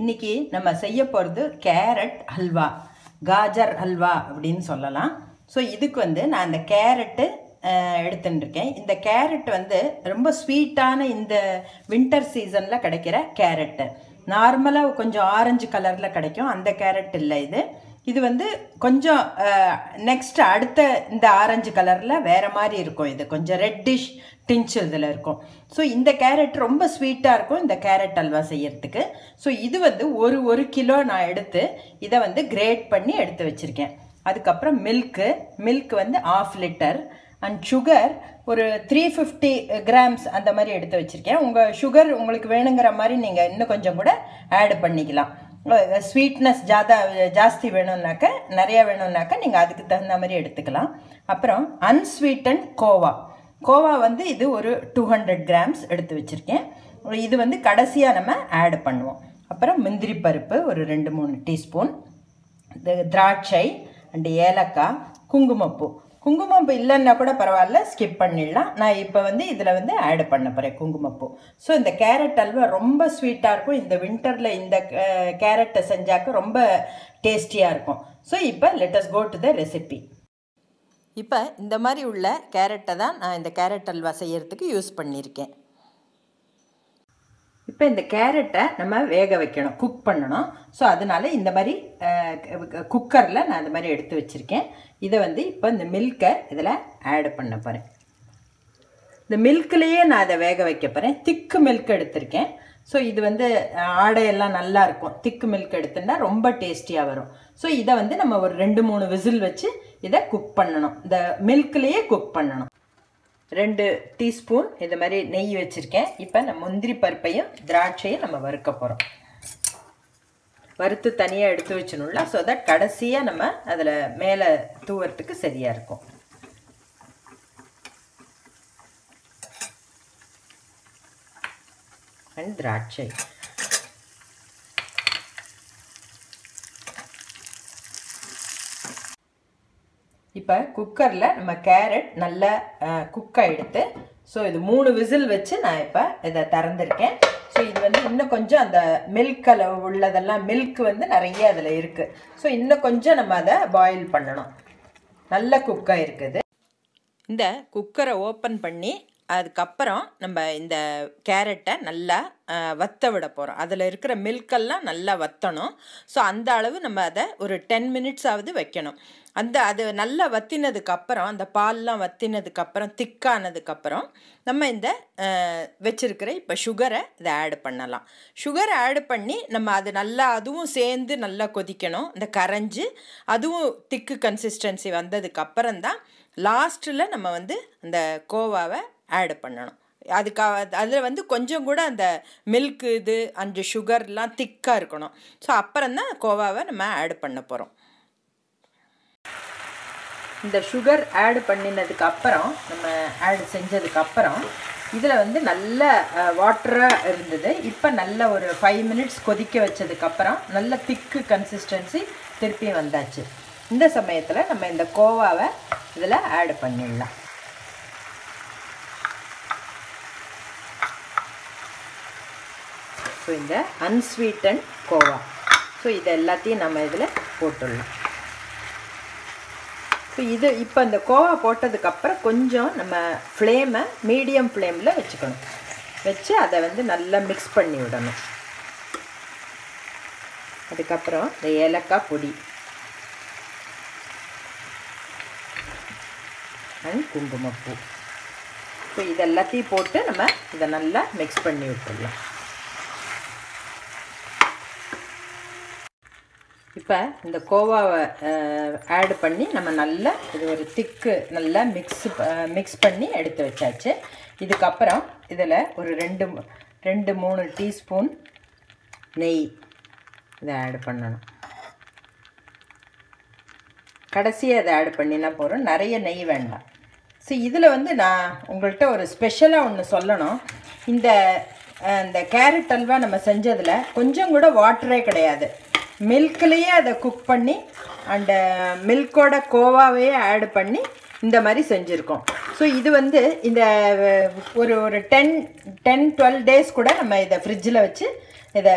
இன்னைக்கு நம்ம செய்ய போகிறது கேரட் ஹல்வா காஜர் ஹல்வா அப்படின்னு சொல்லலாம். ஸோ இதுக்கு வந்து நான் அந்த கேரட்டு எடுத்துட்டுருக்கேன் இந்த கேரட் வந்து ரொம்ப ஸ்வீட்டான இந்த வின்டர் சீசனில் கிடைக்கிற கேரட்டு. நார்மலாக கொஞ்சம் ஆரஞ்சு கலரில் கிடைக்கும். அந்த கேரட் இல்லை இது. இது வந்து கொஞ்சம் நெக்ஸ்ட் அடுத்த இந்த ஆரஞ்சு கலரில் வேறு மாதிரி இருக்கும் இது. கொஞ்சம் ரெட்டிஷ் டிஞ்ச் இதில் இருக்கும். ஸோ இந்த கேரட் ரொம்ப ஸ்வீட்டாக இருக்கும் இந்த கேரட் அல்வா செய்யறதுக்கு. ஸோ இது வந்து ஒரு ஒரு கிலோ நான் எடுத்து இதை வந்து கிரேட் பண்ணி எடுத்து வச்சுருக்கேன். அதுக்கப்புறம் மில்க்கு மில்க் வந்து ஆஃப் லிட்டர் அண்ட் சுகர் ஒரு த்ரீ ஃபிஃப்டி கிராம்ஸ் அந்த மாதிரி எடுத்து வச்சுருக்கேன். உங்கள் சுகர் உங்களுக்கு வேணுங்கிற மாதிரி நீங்கள் இன்னும் கொஞ்சம் கூட ஆட் பண்ணிக்கலாம். ஸ்வீட்னஸ் ஜாதா ஜாஸ்தி வேணும்னாக்க நிறையா வேணும்னாக்கா நீங்கள் அதுக்கு தகுந்த மாதிரி எடுத்துக்கலாம். அப்புறம் அன்ஸ்வீட்டன் கோவா. கோவா வந்து இது ஒரு டூ ஹண்ட்ரட் கிராம்ஸ் எடுத்து வச்சுருக்கேன். இது வந்து கடைசியாக நம்ம ஆட் பண்ணுவோம். அப்புறம் முந்திரி பருப்பு ஒரு ரெண்டு மூணு டீஸ்பூன். திராட்சை அண்டு ஏலக்காய் குங்குமப்பூ. குங்குமப்பூ இல்லைன்னா கூட பரவாயில்ல ஸ்கிப் பண்ணிடலாம். நான் இப்போ வந்து இதில் வந்து ஆட் பண்ண போகிறேன் குங்குமப்பூ. ஸோ இந்த கேரட் அல்வா ரொம்ப ஸ்வீட்டாக இருக்கும். இந்த வின்டரில் இந்த கேரட்டை செஞ்சாக்க ரொம்ப டேஸ்டியாக இருக்கும். ஸோ இப்போ let's go to the recipe இப்போ இந்த மாதிரி உள்ள கேரட்டை தான் நான் இந்த கேரட் அல்வா செய்யறதுக்கு யூஸ் பண்ணியிருக்கேன். இப்போ இந்த கேரட்டை நம்ம வேக வைக்கணும் குக் பண்ணணும். ஸோ அதனால இந்த மாதிரி குக்கரில் நான் இந்த மாதிரி எடுத்து வச்சுருக்கேன். இதை வந்து இப்போ இந்த மில்கை இதில் ஆட் பண்ண போகிறேன் இந்த மில்க்லேயே நான் அதை வேக வைக்க போகிறேன் திக்கு மில்க் எடுத்திருக்கேன். ஸோ இது வந்து ஆடையெல்லாம் நல்லா இருக்கும். திக்கு மில்க் எடுத்துட்டா ரொம்ப டேஸ்டியாக வரும். ஸோ இதை வந்து நம்ம ஒரு ரெண்டு மூணு விசில் வச்சு இதை குக் பண்ணணும். இந்த மில்க்லேயே குக் பண்ணணும். ரெண்டு டீஸ்பூன் இது மாதிரி நெய் வச்சுருக்கேன். இப்போ நம்ம முந்திரி பருப்பையும் திராட்சையும் நம்ம வறுக்க போகிறோம் வறுத்து தனியாக எடுத்து வச்சணும்ல ஸோ தட் கடைசியாக நம்ம அதில் மேலே தூவறதுக்கு சரியாக இருக்கும். அண்ட் திராட்சை. இப்போ குக்கரில் நம்ம கேரட் நல்லா குக் எடுத்து ஸோ இது மூணு விசில் வச்சு நான் இப்போ இதை திறந்துருக்கேன். ஸோ இது வந்து இன்னும் கொஞ்சம் அந்த மில்க் அளவு உள்ளதெல்லாம் மில்க் வந்து நிறைய அதில் இருக்குது ஸோ இன்னும் கொஞ்சம் நம்ம அதை பாயில் பண்ணணும். நல்ல குக்காக இருக்குது. இந்த குக்கரை ஓப்பன் பண்ணி அதுக்கப்புறம் நம்ம இந்த கேரட்டை நல்லா வத்த விட போகிறோம் அதில் இருக்கிற மில்கெல்லாம் நல்லா வத்தணும். ஸோ அந்த அளவு நம்ம அதை ஒரு டென் மினிட்ஸாவது வைக்கணும். அந்த அது நல்லா வத்தினதுக்கப்புறம் அந்த பால்லாம் வத்தினதுக்கப்புறம் திக்கானதுக்கப்புறம் நம்ம இந்த வச்சுருக்கிற இப்போ சுகரை இதை ஆட் பண்ணலாம். சுகரை ஆட் பண்ணி நம்ம அது நல்லா அதுவும் சேர்ந்து நல்லா கொதிக்கணும். இந்த கரைஞ்சி அதுவும் திக்கு கன்சிஸ்டன்சி வந்ததுக்கப்புறம் தான் லாஸ்ட்டில் நம்ம வந்து அந்த கோவாவை ஆட் பண்ணணும். அதுக்காக அதில் வந்து கொஞ்சம் கூட அந்த மில்க் இது அந்த சுகர்லாம் திக்காக இருக்கணும். ஸோ அப்புறம் தான் கோவாவை நம்ம ஆட் பண்ண போகிறோம் இந்த சுகர் ஆட் பண்ணினதுக்கு அப்புறம் நம்ம ஆட் செஞ்சதுக்கு அப்புறம் இதில் வந்து நல்ல வாட்டராக இருந்தது. இப்போ நல்ல ஒரு ஃபைவ் மினிட்ஸ் கொதிக்க வச்சதுக்கப்புறம் நல்ல திக்கு கன்சிஸ்டன்சி திருப்பி வந்தாச்சு. இந்த சமயத்தில் நம்ம இந்த கோவாவை இதில் ஆட் பண்ணிடலாம். ஸோ இந்த அன்ஸ்வீட்டன் கோவா. ஸோ இது எல்லாத்தையும் நம்ம இதில் போட்டுடலாம். ஸோ இது இப்போ இந்த கோவா போட்டதுக்கப்புறம் கொஞ்சம் நம்ம ஃப்ளேமை மீடியம் ஃப்ளேமில் வச்சுக்கணும். வச்சு அதை வந்து நல்லா மிக்ஸ் பண்ணி விடணும். அதுக்கப்புறம் இந்த ஏலக்காய் பொடி. அண்ட் குங்குமப்பூ. ஸோ இதெல்லாத்தையும் போட்டு நம்ம இதை நல்லா மிக்ஸ் பண்ணி விட்டுடலாம். இப்போ இந்த கோவாவை ஆட் பண்ணி நம்ம நல்லா இது ஒரு திக்கு நல்லா மிக்ஸ் மிக்ஸ் பண்ணி எடுத்து வச்சாச்சு. இதுக்கப்புறம் இதில் ஒரு ரெண்டு ரெண்டு மூணு டீஸ்பூன் நெய். இதை ஆட் பண்ணணும். கடைசியாக அதை ஆட் பண்ணினா போகிறோம் நிறைய நெய் வேண்டாம். ஸோ இதில் வந்து நான் உங்கள்கிட்ட ஒரு ஸ்பெஷலாக ஒன்று சொல்லணும். இந்த இந்த கேரட் அல்வா நம்ம செஞ்சதில் கொஞ்சம் கூட வாட்டரே கிடையாது. மில்க்லேயே அதை குக் பண்ணி அண்டு uh, மில்கோட கோவாவையே ஆட் பண்ணி இந்த மாதிரி செஞ்சுருக்கோம். ஸோ இது வந்து இந்த ஒரு ஒரு டென் டென் டுவெல் டேஸ் கூட நம்ம இதை ஃப்ரிட்ஜில் வச்சு இதை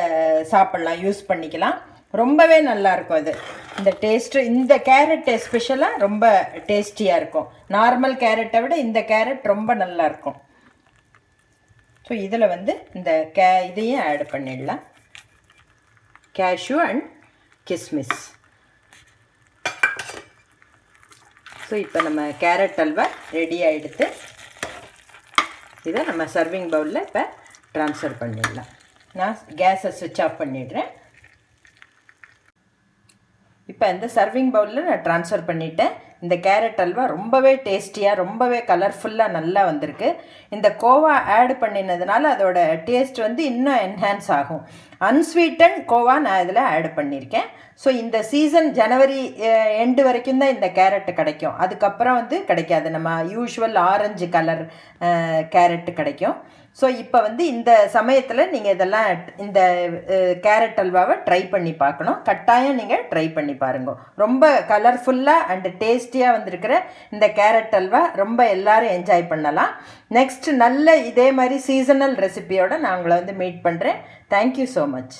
சாப்பிட்லாம் யூஸ் பண்ணிக்கலாம். ரொம்பவே நல்லாயிருக்கும் அது. இது இந்த டேஸ்ட்டு இந்த கேரட் எஸ்பெஷலாக ரொம்ப டேஸ்டியாக இருக்கும். நார்மல் கேரட்டை விட இந்த கேரட் ரொம்ப நல்லாயிருக்கும் ஸோ இதில் வந்து இந்த கே இதையும் ஆட் பண்ணிடலாம். கேஷ்யூ அண்ட் கிஸ்மிஸ். ஸோ இப்போ நம்ம கேரட் அல்வா ரெடி ஆகிடுத்து இதை நம்ம சர்விங் பவுலில் இப்போ ட்ரான்ஸ்ஃபர் பண்ணிடலாம். நான் கேஸை சுவிட்ச் ஆஃப் பண்ணிடுறேன். இப்போ இந்த சர்விங் பவுலில் நான் ட்ரான்ஸ்ஃபர் பண்ணிட்டேன். இந்த கேரட் அல்வா ரொம்பவே டேஸ்டியாக ரொம்பவே கலர்ஃபுல்லாக நல்லா வந்திருக்கு. இந்த கோவா ஆட் பண்ணினதுனால அதோட டேஸ்ட் வந்து இன்னும் என்ஹான்ஸ் ஆகும். அன்ஸ்வீட்டன் கோவா நான் இதில் ஆட் பண்ணியிருக்கேன் ஸோ இந்த சீசன் ஜனவரி எண்டு வரைக்கும் தான் இந்த கேரட் கிடைக்கும். அதுக்கப்புறம் வந்து கிடைக்காது. நம்ம யூஷுவல் ஆரஞ்சு கலர் கேரட் கிடைக்கும். ஸோ இப்போ வந்து இந்த சமயத்தில் நீங்கள் இதெல்லாம் இந்த கேரட் அல்வாவை ட்ரை பண்ணி பார்க்கணும். கட்டாயம் நீங்கள் ட்ரை பண்ணி பாருங்க. ரொம்ப கலர்ஃபுல்லாக அண்டு டேஸ்டியாக வந்திருக்கிற இந்த கேரட் அல்வா ரொம்ப எல்லோரும் என்ஜாய் பண்ணலாம். நெக்ஸ்ட் நல்ல இதே மாதிரி சீசனல் ரெசிபியோடு நான் உங்களை வந்து மீட் பண்ணுறேன் தேங்க்யூ ஸோ மச்